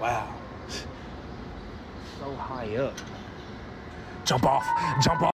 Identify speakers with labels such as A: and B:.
A: Wow. So high up.
B: Jump off. Jump off.